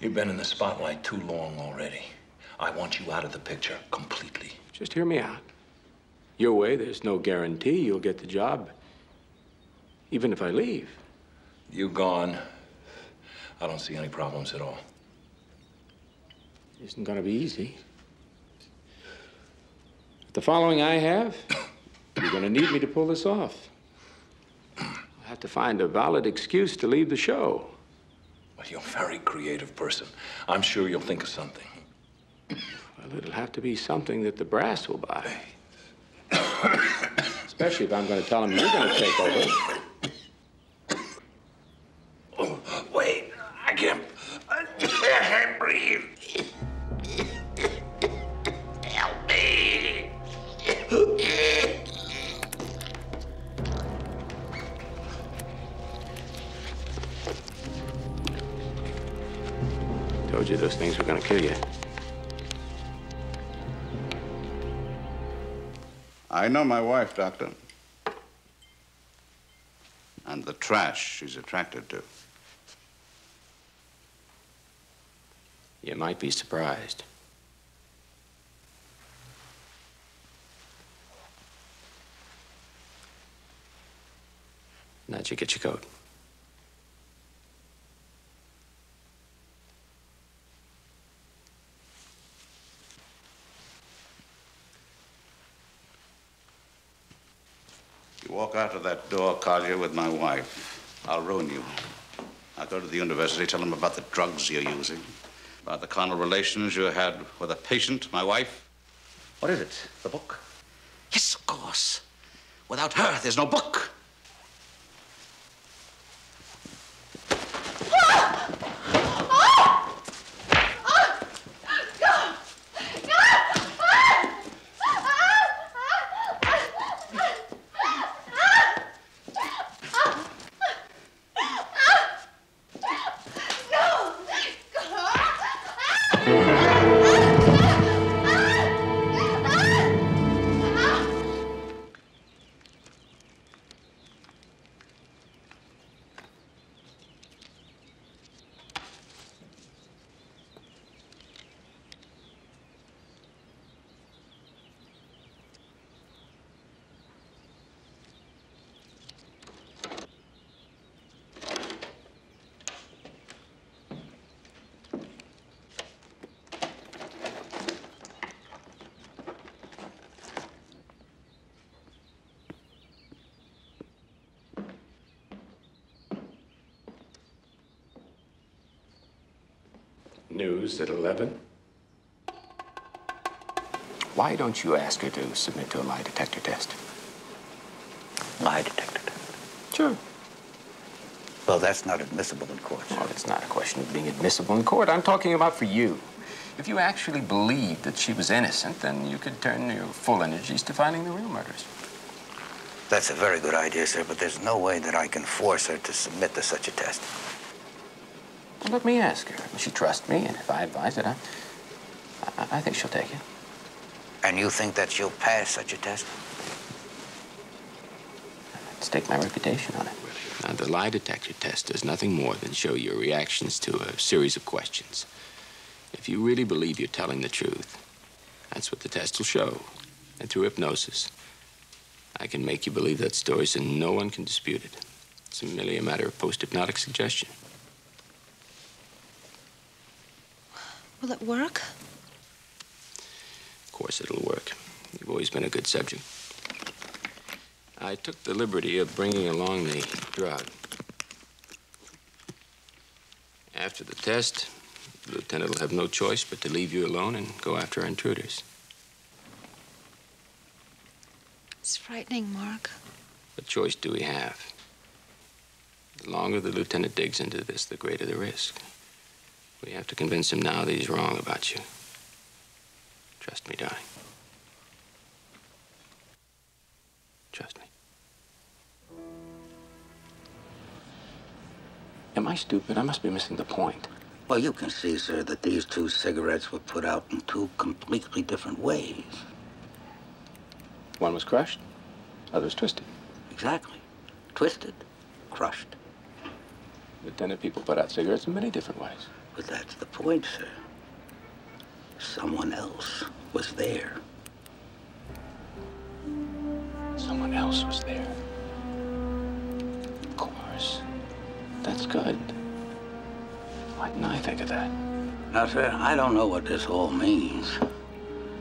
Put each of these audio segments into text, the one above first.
You've been in the spotlight too long already. I want you out of the picture completely. Just hear me out. Your way, there's no guarantee you'll get the job, even if I leave. You gone, I don't see any problems at all. It isn't gonna be easy. With the following I have, you're gonna need me to pull this off. I'll have to find a valid excuse to leave the show. Well, you're a very creative person. I'm sure you'll think of something. Well, it'll have to be something that the brass will buy. Especially if I'm going to tell them you're going to take over. I told you those things were going to kill you. I know my wife, Doctor. And the trash she's attracted to. You might be surprised. Now you get your coat. You walk out of that door, Collier, with my wife. I'll ruin you. I'll go to the university, tell them about the drugs you're using, about the carnal relations you had with a patient, my wife. What is it? The book? Yes, of course. Without her, there's no book. News at 11. Why don't you ask her to submit to a lie detector test? Lie detector. test? Sure. Well, that's not admissible in court. Well, it's not a question of being admissible in court. I'm talking about for you. If you actually believed that she was innocent, then you could turn your full energies to finding the real murderers. That's a very good idea, sir, but there's no way that I can force her to submit to such a test. Well, let me ask her. She trusts me, and if I advise it, I, I, I think she'll take it. And you think that she'll pass such a test? I Stake my reputation on it. Now, the lie detector test does nothing more than show your reactions to a series of questions. If you really believe you're telling the truth, that's what the test will show. And through hypnosis, I can make you believe that story so no one can dispute it. It's merely a matter of post-hypnotic suggestion. Will it work? Of course it'll work. You've always been a good subject. I took the liberty of bringing along the drug. After the test, the lieutenant will have no choice but to leave you alone and go after our intruders. It's frightening, Mark. What choice do we have? The longer the lieutenant digs into this, the greater the risk. We have to convince him now that he's wrong about you. Trust me, darling. Trust me. Am I stupid? I must be missing the point. Well, you can see, sir, that these two cigarettes were put out in two completely different ways. One was crushed, other was twisted. Exactly. Twisted, crushed. The Lieutenant, people put out cigarettes in many different ways. But that's the point, sir. Someone else was there. Someone else was there. Of course. That's good. Why didn't I think of that? Now, sir, I don't know what this all means.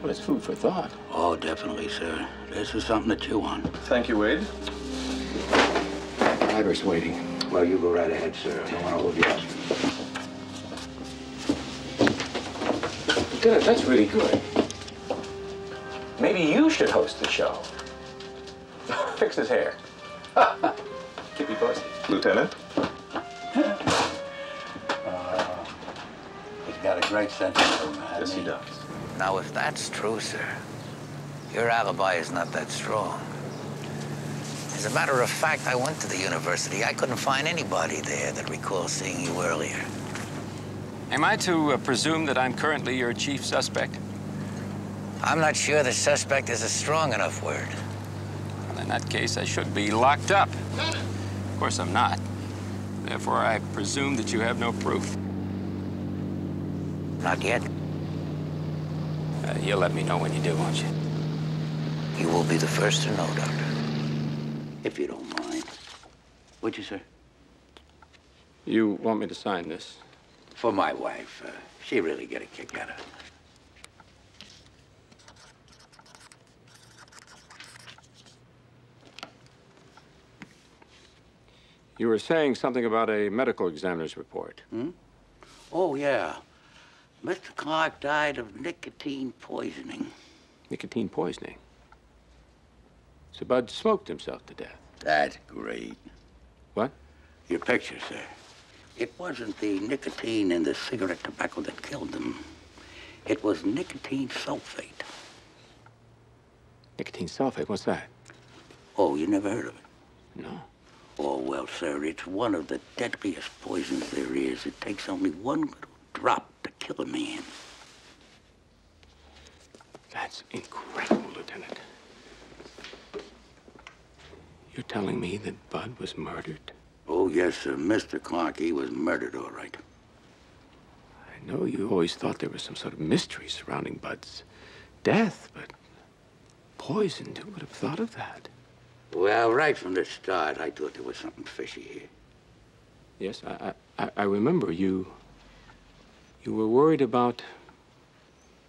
Well, it's food for thought. Oh, definitely, sir. This is something to chew on. Thank you, Wade. Driver's waiting. Well, you go right ahead, sir. I don't want to hold you up. Lieutenant, that's really good. Maybe you should host the show. Fix his hair. Keep me posted. Lieutenant? Uh, he's got a great sense of humor. Yes, he does. Now, if that's true, sir, your alibi is not that strong. As a matter of fact, I went to the university. I couldn't find anybody there that recalls seeing you earlier. Am I to uh, presume that I'm currently your chief suspect? I'm not sure the suspect is a strong enough word. Well, in that case, I should be locked up. Of course, I'm not. Therefore, I presume that you have no proof. Not yet. Uh, you'll let me know when you do, won't you? You will be the first to know, Doctor. If you don't mind. Would you, sir? You want me to sign this? For my wife. Uh, she really get a kick out of it. You were saying something about a medical examiner's report. Hmm? Oh, yeah. Mr. Clark died of nicotine poisoning. Nicotine poisoning. So Bud smoked himself to death. That's great. What? Your picture, sir. It wasn't the nicotine in the cigarette tobacco that killed them. It was nicotine sulfate. Nicotine sulfate, what's that? Oh, you never heard of it? No. Oh, well, sir, it's one of the deadliest poisons there is. It takes only one little drop to kill a man. That's incredible, Lieutenant. You're telling me that Bud was murdered? Oh, yes, sir. Mr. Clark, he was murdered, all right. I know you always thought there was some sort of mystery surrounding Bud's death, but poisoned, who would have thought of that? Well, right from the start, I thought there was something fishy here. Yes, I, I, I remember you. You were worried about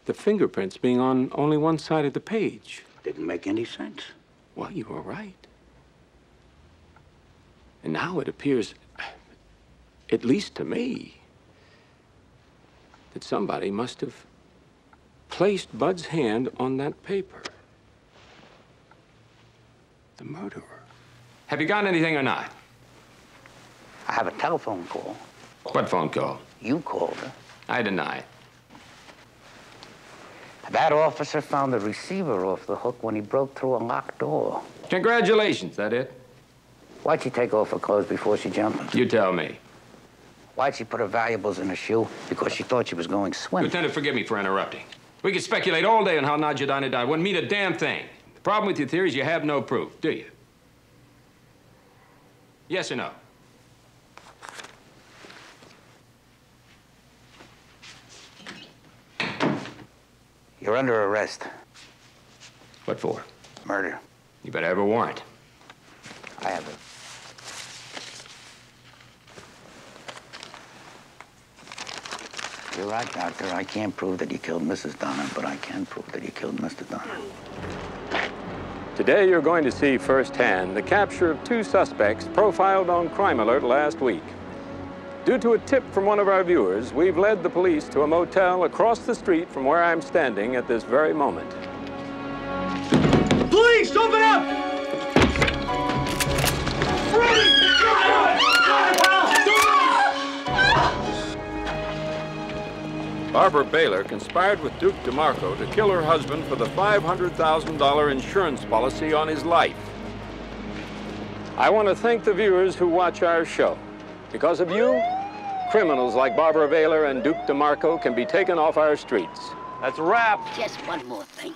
the fingerprints being on only one side of the page. Didn't make any sense. Well, you were right. And now it appears, at least to me, that somebody must have placed Bud's hand on that paper. The murderer. Have you got anything or not? I have a telephone call. What phone call? You called her. I deny it. That officer found the receiver off the hook when he broke through a locked door. Congratulations, that it? Why'd she take off her clothes before she jumped? You tell me. Why'd she put her valuables in her shoe? Because she thought she was going swimming. Lieutenant, forgive me for interrupting. We could speculate all day on how Nadia Donner died. Wouldn't mean a damn thing. The problem with your theory is you have no proof, do you? Yes or no? You're under arrest. What for? Murder. You better have a warrant. I have it. You're right, Doctor. I can't prove that he killed Mrs. Donner, but I can prove that he killed Mr. Donner. Today, you're going to see firsthand the capture of two suspects profiled on Crime Alert last week. Due to a tip from one of our viewers, we've led the police to a motel across the street from where I'm standing at this very moment. Police, open up! Barbara Baylor conspired with Duke DeMarco to kill her husband for the $500,000 insurance policy on his life. I want to thank the viewers who watch our show. Because of you, criminals like Barbara Baylor and Duke DeMarco can be taken off our streets. That's a wrap. Just one more thing.